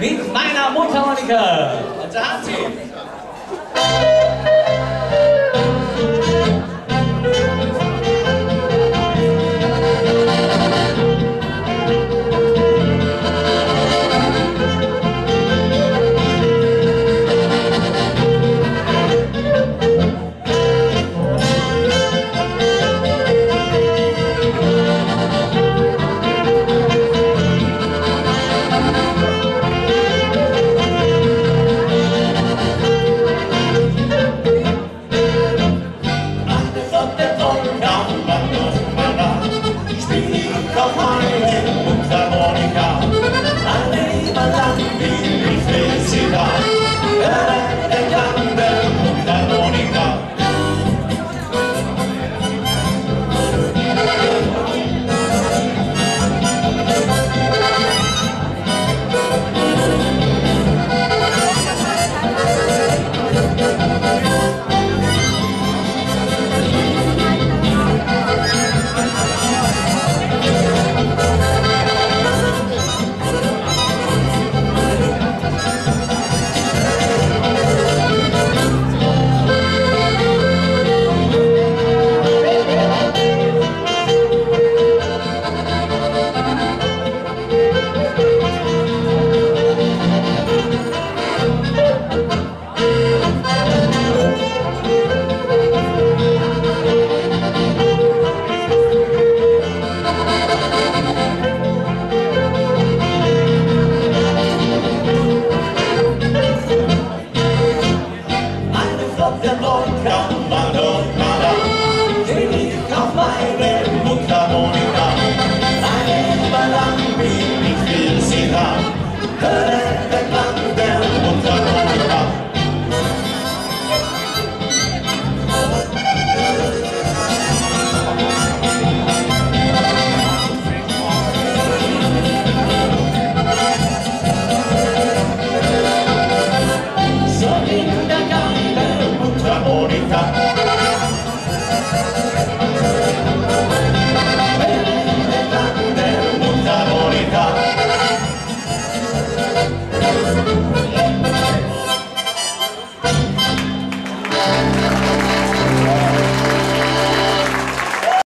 mit meiner Mundharmonika. Unser Hauptteam. the Lord God.